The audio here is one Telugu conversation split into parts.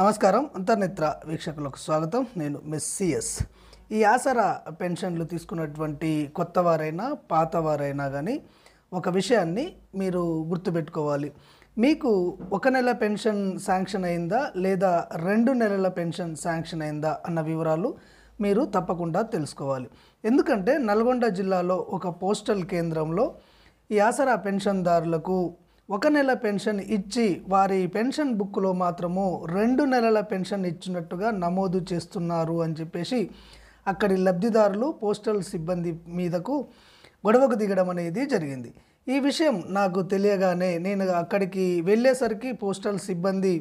నమస్కారం. అంతర్నేత్ర వీక్షకులకు స్వాగతం. నేను మిస్ సిఎస్. ఈ ఆసరా పెన్షన్లు తీసుకున్నటువంటి కొత్త వారైనా పాత వారైనా కానీ ఒక విషయాన్ని మీరు గుర్తుపెట్టుకోవాలి. మీకు ఒక నెల పెన్షన్ శాంక్షన్ అయిందా? లేదా రెండు నెలల పెన్షన్ శాంక్షన్ అయిందా? అన్న వివరాలు మీరు తప్పకుండా తెలుసుకోవాలి. ఎందుకంటే నల్గొండ జిల్లాలో ఒక పోస్టల్ కేంద్రంలో ఈ ఆసరా పెన్షన్దారులకు ఒక నెల పెన్షన్ ఇచ్చి వారి పెన్షన్ బుక్లో మాత్రము రెండు నెలల పెన్షన్ ఇచ్చినట్టుగా నమోదు చేస్తున్నారు అని చెప్పేసి అక్కడి లబ్ధిదారులు పోస్టల్ సిబ్బంది మీదకు గొడవకు దిగడం అనేది జరిగింది. ఈ విషయం నాకు తెలియగానే నేను అక్కడికి వెళ్ళేసరికి పోస్టల్ సిబ్బంది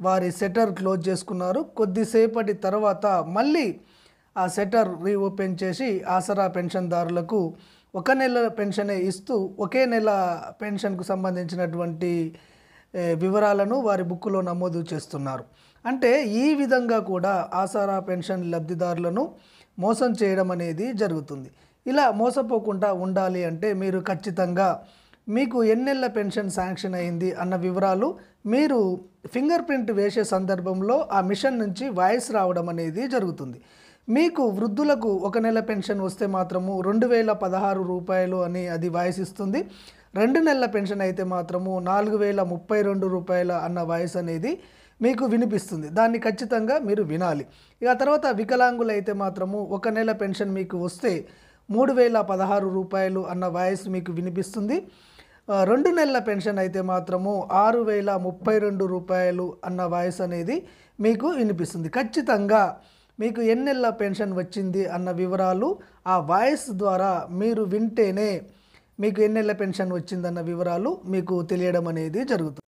వారి సెటర్ క్లోజ్ చేసుకున్నారు. కొద్దిసేపటి తర్వాత మళ్ళీ ఆ సెటర్ రీఓపెన్ చేసి ఆసరా పెన్షన్దారులకు ఒక నెల పెన్షనే ఇస్తూ ఒకే నెల పెన్షన్కు సంబంధించినటువంటి వివరాలను వారి బుక్కులో నమోదు చేస్తున్నారు. అంటే ఈ విధంగా కూడా ఆసారా పెన్షన్ లబ్ధిదారులను మోసం చేయడం అనేది జరుగుతుంది. ఇలా మోసపోకుండా ఉండాలి అంటే మీరు ఖచ్చితంగా మీకు ఎన్నెళ్ళ పెన్షన్ శాంక్షన్ అయింది అన్న వివరాలు మీరు ఫింగర్ ప్రింట్ వేసే సందర్భంలో ఆ మిషన్ నుంచి వాయిస్ రావడం అనేది జరుగుతుంది. మీకు వృద్ధులకు ఒక నెల పెన్షన్ వస్తే మాత్రము రెండు వేల పదహారు రూపాయలు అని అది వాయిస్ ఇస్తుంది రెండు నెలల పెన్షన్ అయితే మాత్రము నాలుగు వేల ముప్పై రెండు రూపాయల అన్న వాయిస్ అనేది మీకు వినిపిస్తుంది. దాన్ని ఖచ్చితంగా మీరు వినాలి. ఇక తర్వాత వికలాంగులు అయితే మాత్రము ఒక నెల పెన్షన్ మీకు వస్తే మూడు వేల పదహారు రూపాయలు అన్న వాయిస్ మీకు వినిపిస్తుంది. రెండు నెలల పెన్షన్ అయితే మాత్రము ఆరు వేల ముప్పై రెండు రూపాయలు అన్న వాయిస్ అనేది మీకు వినిపిస్తుంది. ఖచ్చితంగా మీకు ఎన్నెళ్ళ పెన్షన్ వచ్చింది అన్న వివరాలు ఆ వాయిస్ ద్వారా మీరు వింటేనే మీకు ఎన్నెళ్ళ పెన్షన్ వచ్చిందన్న వివరాలు మీకు తెలియడం అనేది జరుగుతుంది.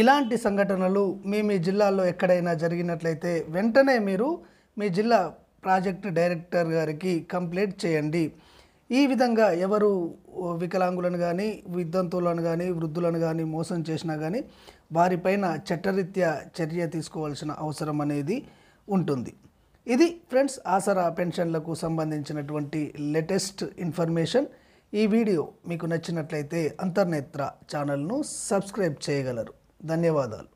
ఇలాంటి సంఘటనలు మీ మీ జిల్లాలో ఎక్కడైనా జరిగినట్లయితే వెంటనే మీరు మీ జిల్లా ప్రాజెక్ట్ డైరెక్టర్ గారికి కంప్లైంట్ చేయండి. ఈ విధంగా ఎవరు వికలాంగులను కానీ విద్వంతులను కానీ వృద్ధులను కానీ మోసం చేసినా కానీ వారిపైన చట్టరీత్యా చర్య తీసుకోవాల్సిన అవసరం అనేది ఉంటుంది. ఇది ఫ్రెండ్స్ ఆసరా పెన్షన్లకు సంబంధించినటువంటి లేటెస్ట్ ఇన్ఫర్మేషన్. ఈ వీడియో మీకు నచ్చినట్లయితే అంతర్నేత్ర ఛానల్ను సబ్స్క్రైబ్ చేయగలరు. ధన్యవాదాలు.